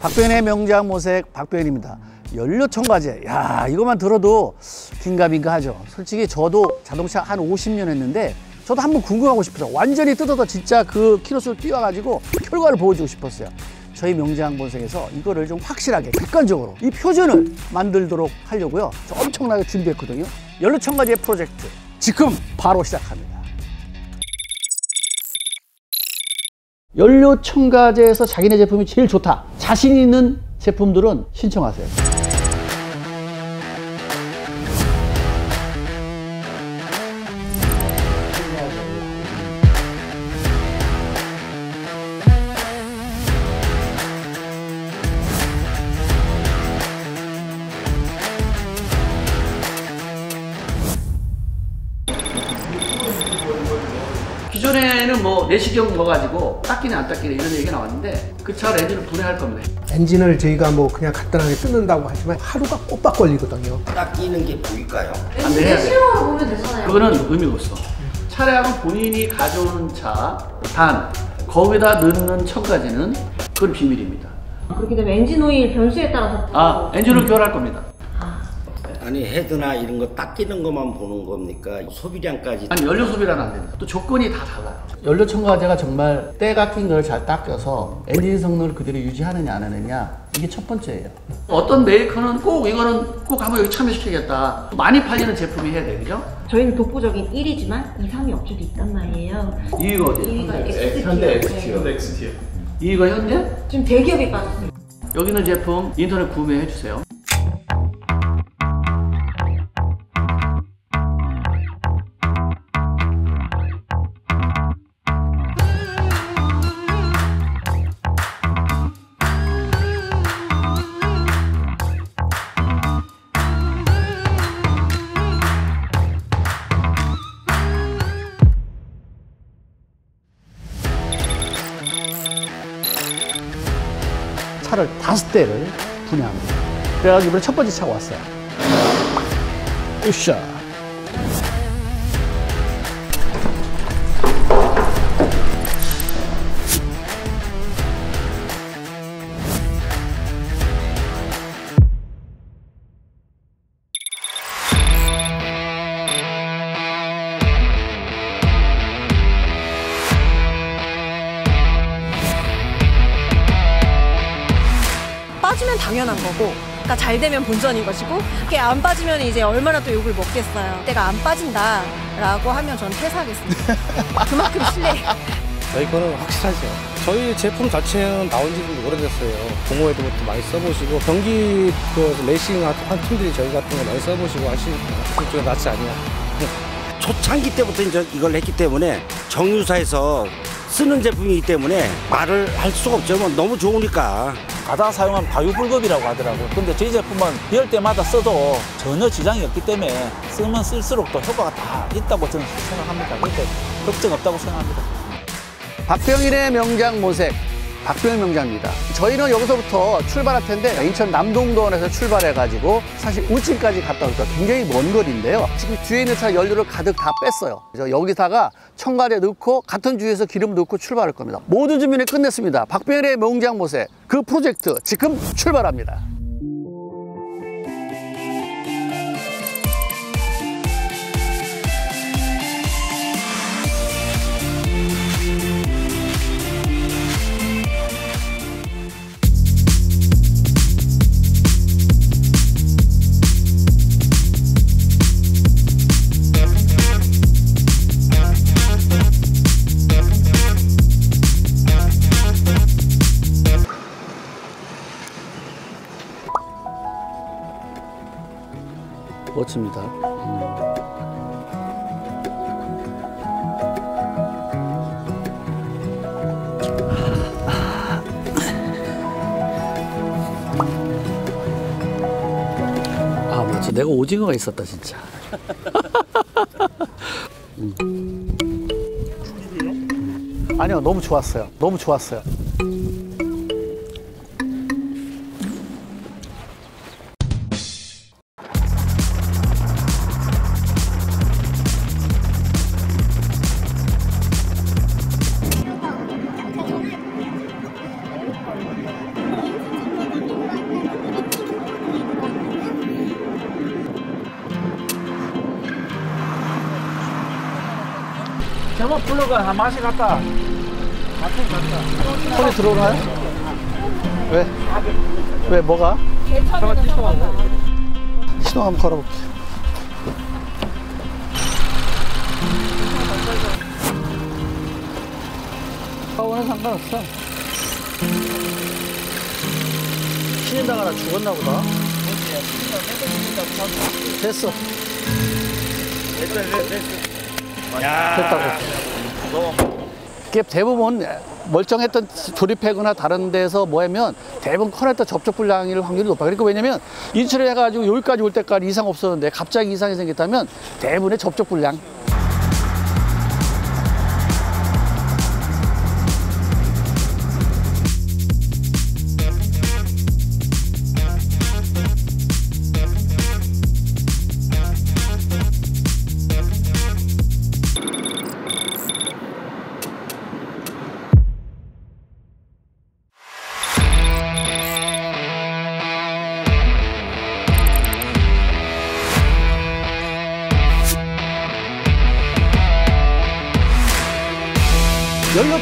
박변의 명장 모색 박변입니다. 연료 첨가제. 야, 이것만 들어도 긴가민가 하죠. 솔직히 저도 자동차 한 50년 했는데 저도 한번 궁금하고 싶어서 완전히 뜯어서 진짜 그 키로수를 띄워가지고 결과를 보여주고 싶었어요. 저희 명장 본색에서 이거를 좀 확실하게 객관적으로 이 표준을 만들도록 하려고요. 저 엄청나게 준비했거든요. 연료 첨가제 프로젝트 지금 바로 시작합니다. 연료 첨가제에서 자기네 제품이 제일 좋다. 자신 있는 제품들은 신청하세요. 내시경 넣어가지고 닦이네 안 닦이네 이런 얘기가 나왔는데 그 차를 엔진을 분해할 겁니다. 엔진을 저희가 뭐 그냥 간단하게 뜯는다고 하지만 하루가 꼬박 걸리거든요. 딱 끼는 게 보일까요? 안 돼야 돼. 실험으로 보면 되잖아요. 그거는 의미가 없어. 차량은 본인이 가져오는 차, 단 거기다 넣는 첨가제는 그건 비밀입니다. 그렇게 되면 엔진 오일 변수에 따라서 아, 엔진을 교환할 겁니다. 아니 헤드나 이런 거딱 끼는 것만 보는 겁니까? 소비량까지 아니 연료 소비라는 안 됩니다. 또 조건이 다 달라요. 연료 첨가제가 정말 때가 낀 걸 잘 닦여서 엔진 성능을 그대로 유지하느냐 안 하느냐 이게 첫 번째예요. 어떤 메이커는 꼭 이거는 꼭 한번 여기 참여시키겠다. 많이 팔리는 제품이 해야 되죠. 저희는 독보적인 1위지만 2, 3위 업체도 있단 말이에요. 이거 어디? 1위가 엑스티어. 현대 엑스티어. 네. 이거 현대? 지금 대기업이 빠졌어요. 여기 있는 제품 인터넷 구매해 주세요. 차를 다섯 대를 분해합니다. 그래가지고 이번에 첫 번째 차가 왔어요. 으쌰. 잘 되면 본전인 것이고 그게 안 빠지면 이제 얼마나 또 욕을 먹겠어요 내가 안 빠진다라고 하면 전 퇴사하겠습니다 그만큼 신뢰 저희 거는 확실하죠. 저희 제품 자체는 나온 지 좀 오래됐어요. 동호회도 많이 써보시고 경기 그 레이싱 한 팀들이 저희 같은 거 많이 써보시고 하시니까 그쪽에 낫지 않냐. 초창기 때부터 이제 이걸 했기 때문에 정유사에서 쓰는 제품이기 때문에 말을 할 수가 없죠. 뭐 너무 좋으니까. 가다 사용한 바유불급이라고 하더라고요. 근데 저희 제품은 비할 때마다 써도 전혀 지장이 없기 때문에 쓰면 쓸수록 또 효과가 다 있다고 저는 생각합니다. 그러니까 걱정 없다고 생각합니다. 박병일의 명장 모색. 박병일 명장입니다. 저희는 여기서부터 출발할 텐데 인천 남동도원에서 출발해가지고 사실 울진까지 갔다 오니까 굉장히 먼 거리인데요. 지금 뒤에 있는 차 연료를 가득 다 뺐어요. 그래서 여기다가 첨가제 넣고 같은 주유에서 기름 넣고 출발할 겁니다. 모든 준비는 끝냈습니다. 박병일의 명장 모색 그 프로젝트 지금 출발합니다. 멋집니다. 아 맞지 내가 오징어가 있었다 진짜. 음. 아니요 너무 좋았어요. 너무 좋았어요. 불러가 한 맛이 갔다. 소리 들어오나요? 왜? 왜 뭐가? 시동 한번 걸어볼게. 파워는 상관없어. 신인당 하나 죽었나 보다. 됐어. 됐다고. 이게 대부분 멀쩡했던 조립해거나 다른 데서 뭐 하면 대부분 커넥터 접촉 불량일 확률이 높아. 그러니까 왜냐면 인출을 해가지고 여기까지 올 때까지 이상 없었는데 갑자기 이상이 생겼다면 대부분의 접촉 불량.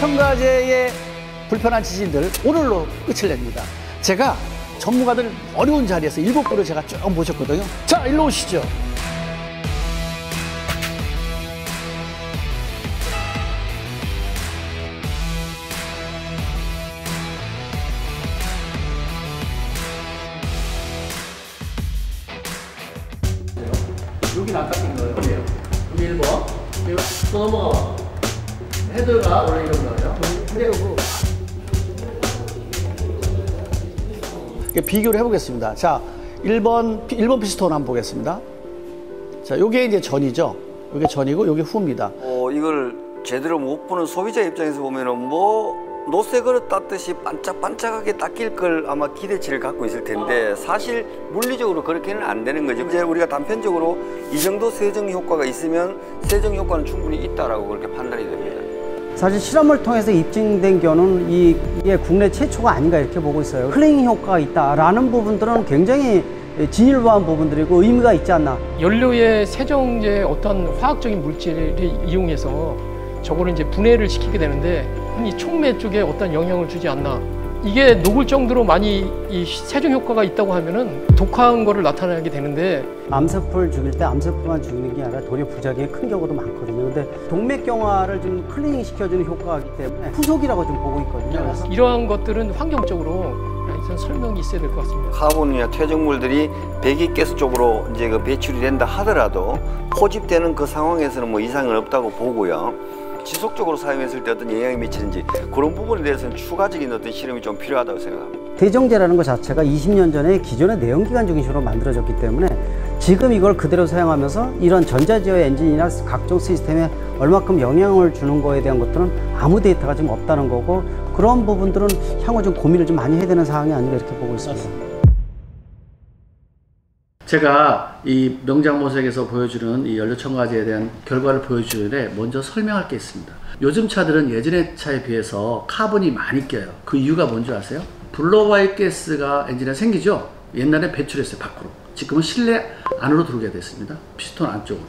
첨가제의 불편한 지진들 오늘로 끝을 냅니다. 제가 전문가들 어려운 자리에서 일곱 분을 제가 쭉 모셨거든요. 자, 일로 오시죠. 여기 낀 거예요. 여기요. 여기 1번. 여기 또 넘어가 봐. 헤드가 원래 이런 거예요. 헤드고. 비교를 해보겠습니다. 자, 1번, 1번 피스톤 한번 보겠습니다. 자, 요게 이제 전이죠. 요게 전이고, 요게 후입니다. 어, 이걸 제대로 못 보는 소비자 입장에서 보면은 뭐 노쇠 그릇 땄듯이 반짝반짝하게 닦일 걸 아마 기대치를 갖고 있을 텐데 사실 물리적으로 그렇게는 안 되는 거죠. 이제 우리가 단편적으로 이 정도 세정 효과가 있으면 세정 효과는 충분히 있다라고 그렇게 판단이 됩니다. 사실 실험을 통해서 입증된 거는 이, 이게 국내 최초가 아닌가 이렇게 보고 있어요. 클리닝 효과가 있다라는 부분들은 굉장히 진일보한 부분들이고 의미가 있지 않나. 연료의 세정제 어떤 화학적인 물질을 이용해서 저거를 이제 분해를 시키게 되는데 이 촉매 쪽에 어떤 영향을 주지 않나. 이게 녹을 정도로 많이 이 세정 효과가 있다고 하면은 독한 거를 나타나게 되는데 암세포를 죽일 때 암세포만 죽이는 게 아니라 도리어 부작용이 큰 경우도 많거든요. 근데 동맥경화를 좀 클리닝 시켜주는 효과가 있기 때문에 후속이라고 좀 보고 있거든요. 그래서 이러한 것들은 환경적으로 좀 설명이 있어야 될 것 같습니다. 카본이나 퇴적물들이 배기가스 쪽으로 이제 그 배출이 된다 하더라도 포집되는 그 상황에서는 뭐 이상은 없다고 보고요. 지속적으로 사용했을 때 어떤 영향이 미치는지 그런 부분에 대해서는 추가적인 어떤 실험이 좀 필요하다고 생각합니다. 세정제라는 것 자체가 20년 전에 기존의 내연기관 중심으로 만들어졌기 때문에 지금 이걸 그대로 사용하면서 이런 전자제어 엔진이나 각종 시스템에 얼마큼 영향을 주는 거에 대한 것들은 아무 데이터가 지금 없다는 거고 그런 부분들은 향후 좀 고민을 좀 많이 해야 되는 상황이 아닌가 이렇게 보고 있습니다. 제가 이 명장모색에서 보여주는 이 연료 첨가제에 대한 결과를 보여주는데 먼저 설명할 게 있습니다. 요즘 차들은 예전의 차에 비해서 카본이 많이 껴요. 그 이유가 뭔지 아세요? blow-by 가스가 엔진에 생기죠? 옛날에 배출했어요, 밖으로. 지금은 실내 안으로 들어오게 됐습니다. 피스톤 안쪽으로.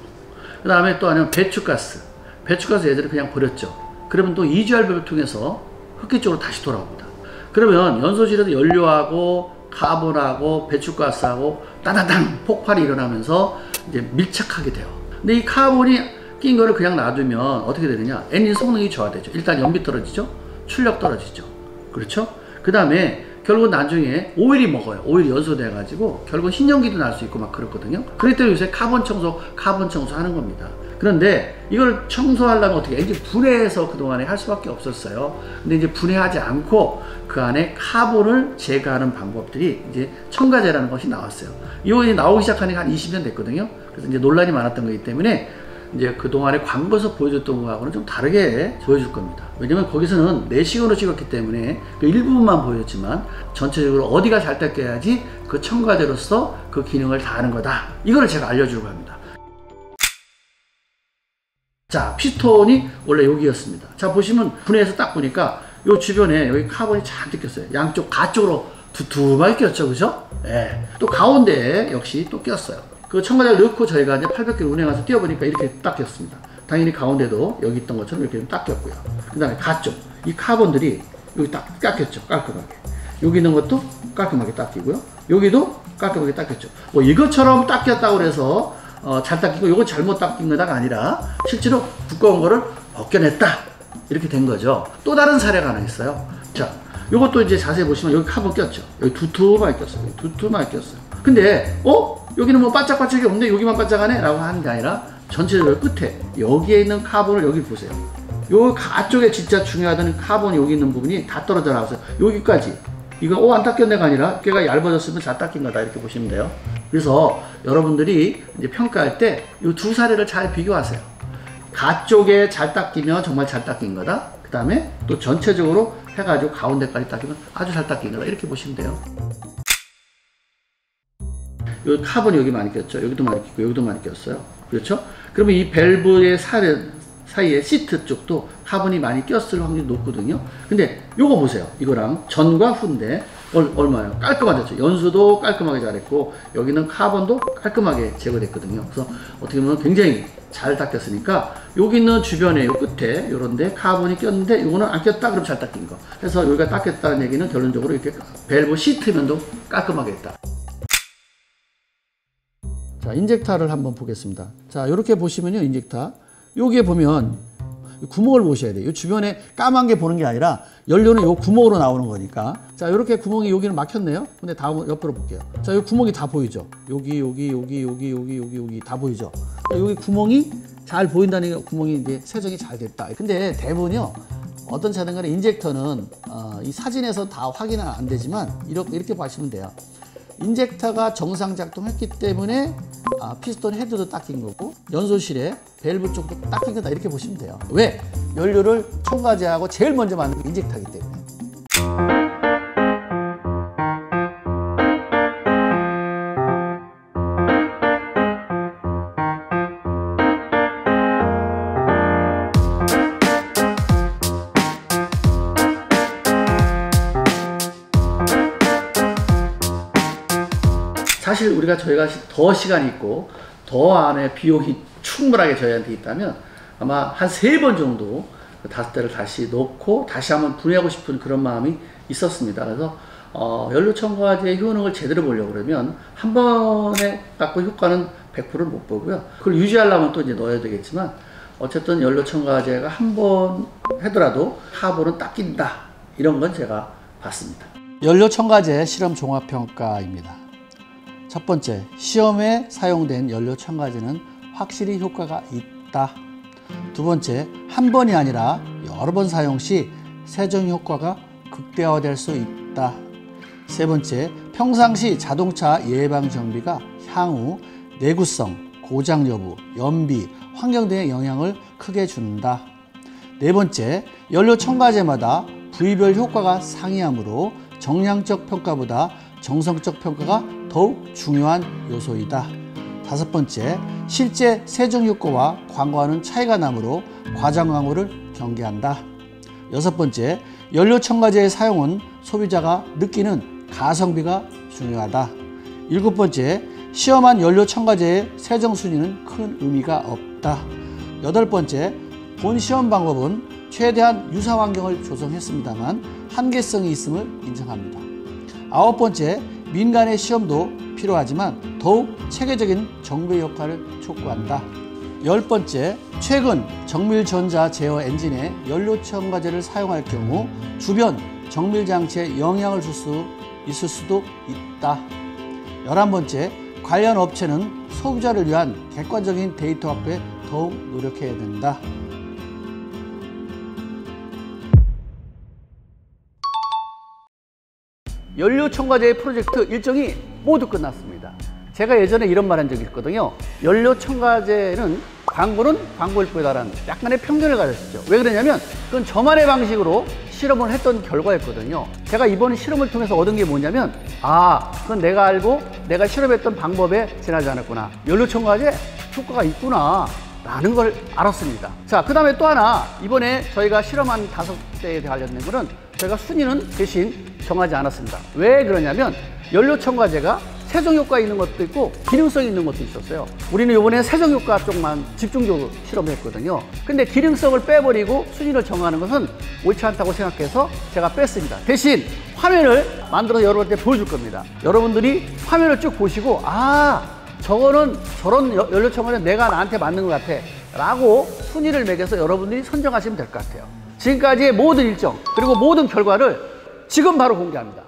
그 다음에 또 하나는 배출가스. 배출가스 예전에 그냥 버렸죠. 그러면 또 이주알배를 통해서 흡기 쪽으로 다시 돌아옵니다. 그러면 연소실에서 연료하고 카본하고 배출가스하고 따다당 폭발이 일어나면서 이제 밀착하게 돼요. 근데 이 카본이 낀 거를 그냥 놔두면 어떻게 되느냐? 엔진 성능이 저하되죠. 일단 연비 떨어지죠. 출력 떨어지죠. 그렇죠? 그 다음에 결국은 나중에 오일이 먹어요. 오일이 연소돼 가지고 결국은 흰 연기도 날 수 있고 막 그렇거든요. 때문에 요새 카본 청소, 카본 청소 하는 겁니다. 그런데 이걸 청소하려면 어떻게 엔진 분해해서 그동안에 할 수밖에 없었어요. 근데 이제 분해하지 않고 그 안에 카본을 제거하는 방법들이 이제 첨가제라는 것이 나왔어요. 이거 이제 나오기 시작한 지가 한 20년 됐거든요. 그래서 이제 논란이 많았던 거기 때문에 이제 그동안에 광고에서 보여줬던 거하고는 좀 다르게 보여줄 겁니다. 왜냐면 거기서는 내시경으로 찍었기 때문에 그 일부분만 보여줬지만 전체적으로 어디가 잘 닦여야지 그 첨가제로서 그 기능을 다하는 거다. 이거를 제가 알려주려고 합니다. 자, 피스톤이 원래 여기였습니다. 자, 보시면 분해해서 딱 보니까 요 주변에 여기 카본이 잔뜩 꼈어요. 양쪽 가쪽으로 두툼하게 꼈죠. 그죠? 예. 또 가운데에 역시 또 꼈어요. 그 첨가제를 넣고 저희가 이제 800km 운행해서 뛰어보니까 이렇게 딱 꼈습니다. 당연히 가운데도 여기 있던 것처럼 이렇게 좀 닦였고요. 그 다음에 가쪽. 이 카본들이 여기 딱 깎였죠. 깔끔하게. 여기 있는 것도 깔끔하게 닦이고요. 여기도 깔끔하게 닦였죠. 뭐 이것처럼 닦였다고 그래서 어, 잘 닦이고 이거 잘못 닦인 거다가 아니라 실제로 두꺼운 거를 벗겨냈다. 이렇게 된 거죠. 또 다른 사례가 하나 있어요. 자, 요것도 이제 자세히 보시면 여기 카본 꼈죠. 여기 두툼하게 꼈어요. 여기 두툼하게 꼈어요. 근데 어? 여기는 뭐 반짝반짝이 없는데 여기만 반짝하네? 라고 하는 게 아니라 전체적으로 끝에 여기에 있는 카본을 여기 보세요. 요 가쪽에 진짜 중요하다는 카본이 여기 있는 부분이 다 떨어져 나와서 여기까지 이거 어, 안 닦였네가 아니라 걔가 얇아졌으면 잘 닦인 거다 이렇게 보시면 돼요. 그래서 여러분들이 이제 평가할 때 이 두 사례를 잘 비교하세요. 가 쪽에 잘 닦이면 정말 잘 닦인 거다. 그 다음에 또 전체적으로 해가지고 가운데까지 닦이면 아주 잘 닦인 거다. 이렇게 보시면 돼요. 요 카본이 여기 많이 꼈죠. 여기도 많이 꼈고 여기도 많이 꼈어요. 그렇죠? 그러면 이 밸브의 사례, 사이에 시트 쪽도 카본이 많이 꼈을 확률이 높거든요. 근데 요거 보세요. 이거랑 전과 후인데 얼, 얼마예요? 깔끔하죠. 연소도 깔끔하게 잘했고 여기는 카본도 깔끔하게 제거됐거든요. 그래서 어떻게 보면 굉장히 잘 닦였으니까 여기 있는 주변에 요 끝에 요런데 카본이 꼈는데 요거는 안 꼈다 그럼 잘 닦인 거. 그래서 여기가 닦였다는 얘기는 결론적으로 이렇게 밸브 시트면도 깔끔하게 했다. 자, 인젝터를 한번 보겠습니다. 자, 이렇게 보시면요, 인젝터. 여기에 보면 구멍을 보셔야 돼요. 이 주변에 까만 게 보는 게 아니라 연료는 이 구멍으로 나오는 거니까. 자, 이렇게 구멍이 여기는 막혔네요. 근데 다음 옆으로 볼게요. 자, 이 구멍이 다 보이죠? 여기, 여기, 여기, 여기, 여기, 여기, 여기 다 보이죠? 자, 여기 구멍이 잘 보인다는 게 구멍이 이제 세정이 잘 됐다. 근데 대부분요. 어떤 차든 간에 인젝터는 어, 이 사진에서 다 확인은 안 되지만 이렇게, 이렇게 보시면 돼요. 인젝터가 정상 작동했기 때문에 아, 피스톤 헤드도 닦인 거고 연소실에 밸브 쪽도 닦인 거다 이렇게 보시면 돼요. 왜? 연료를 첨가제하고 제일 먼저 만난 게 인젝터이기 때문에. 우리가 저희가 시- 더 시간이 있고 더 안에 비용이 충분하게 저희한테 있다면 아마 한 세 번 정도 그 다섯 대를 다시 놓고 다시 한번 분해하고 싶은 그런 마음이 있었습니다. 그래서 어, 연료 첨가제의 효능을 제대로 보려고 그러면 한 번에 갖고 효과는 100%를 못 보고요. 그걸 유지하려면 또 이제 넣어야 되겠지만 어쨌든 연료 첨가제가 한 번 하더라도 카본은 닦인다. 이런 건 제가 봤습니다. 연료 첨가제 실험 종합 평가입니다. 첫 번째, 시험에 사용된 연료 첨가제는 확실히 효과가 있다. 두 번째, 한 번이 아니라 여러 번 사용 시 세정 효과가 극대화될 수 있다. 세 번째, 평상시 자동차 예방 정비가 향후 내구성, 고장 여부, 연비, 환경 등의 영향을 크게 준다. 네 번째, 연료 첨가제마다 부위별 효과가 상이하므로 정량적 평가보다 정성적 평가가 더욱 중요한 요소이다. 다섯 번째, 실제 세정 효과와 광고와는 차이가 나므로 과장 광고를 경계한다. 여섯 번째, 연료 첨가제의 사용은 소비자가 느끼는 가성비가 중요하다. 일곱 번째, 시험한 연료 첨가제의 세정 순위는 큰 의미가 없다. 여덟 번째, 본 시험 방법은 최대한 유사 환경을 조성했습니다만 한계성이 있음을 인정합니다. 아홉 번째, 민간의 시험도 필요하지만 더욱 체계적인 정비 역할을 촉구한다. 열 번째, 최근 정밀전자 제어 엔진에 연료 첨가제를 사용할 경우 주변 정밀 장치에 영향을 줄 수 있을 수도 있다. 열한 번째, 관련 업체는 소비자를 위한 객관적인 데이터 확보에 더욱 노력해야 된다. 연료 첨가제 프로젝트 일정이 모두 끝났습니다. 제가 예전에 이런 말 한 적이 있거든요. 연료 첨가제는 광고는 광고일 뿐이다라는 약간의 편견을 가졌었죠. 왜 그러냐면 그건 저만의 방식으로 실험을 했던 결과였거든요. 제가 이번 실험을 통해서 얻은 게 뭐냐면 아, 그건 내가 알고 내가 실험했던 방법에 지나지 않았구나. 연료 첨가제 효과가 있구나. 라는 걸 알았습니다. 자, 그 다음에 또 하나, 이번에 저희가 실험한 다섯 대에 관련된 거는 저희가 순위는 대신 정하지 않았습니다. 왜 그러냐면 연료 첨가제가 세정 효과 있는 것도 있고 기능성 있는 것도 있었어요. 우리는 이번에 세정 효과 쪽만 집중적으로 실험했거든요. 근데 기능성을 빼버리고 순위를 정하는 것은 옳지 않다고 생각해서 제가 뺐습니다. 대신 화면을 만들어서 여러분한테 보여줄 겁니다. 여러분들이 화면을 쭉 보시고 아 저거는 저런 여- 연료청소는 내가 나한테 맞는 것 같아 라고 순위를 매겨서 여러분들이 선정하시면 될 것 같아요. 지금까지의 모든 일정 그리고 모든 결과를 지금 바로 공개합니다.